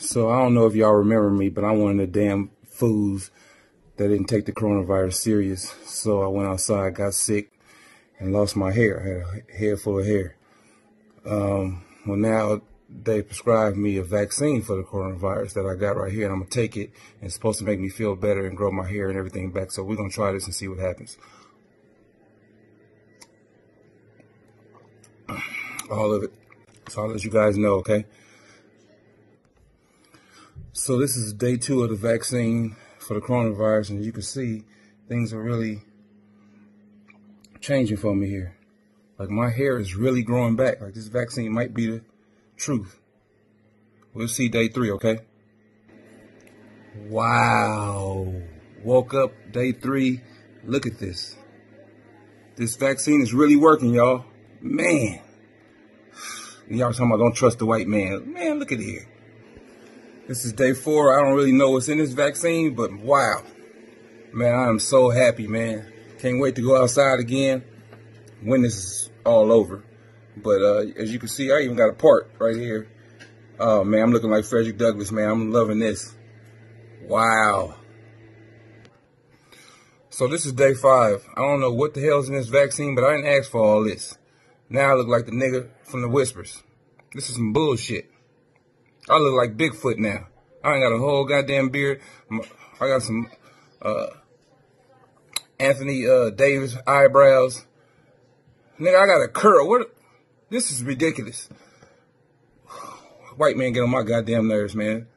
So I don't know if y'all remember me, but I'm one of the damn fools that didn't take the coronavirus serious. So I went outside, got sick, and lost my hair. I had a head full of hair. Um, well, now they prescribed me a vaccine for the coronavirus that I got right here, and I'm gonna take it. And it's supposed to make me feel better and grow my hair and everything back. So we're gonna try this and see what happens. All of it. So I'll let you guys know, okay? So this is day two of the vaccine for the coronavirus, and you can see things are really changing for me here. Like my hair is really growing back. Like this vaccine might be the truth. We'll see day three, okay? Wow. Woke up day three. Look at this. This vaccine is really working, y'all. Man. Y'all talking about don't trust the white man. Man, look at here. This is day four. I don't really know what's in this vaccine, but wow. Man, I am so happy, man. Can't wait to go outside again when this is all over. But uh, as you can see, I even got a part right here. Oh, man, I'm looking like Frederick Douglass, man. I'm loving this. Wow. So this is day five. I don't know what the hell's in this vaccine, but I didn't ask for all this. Now I look like the nigga from the Whispers. This is some bullshit. I look like Bigfoot now. I ain't got a whole goddamn beard. I got some uh, Anthony uh, Davis eyebrows. Nigga, I got a curl. What? This is ridiculous. White man get on my goddamn nerves, man.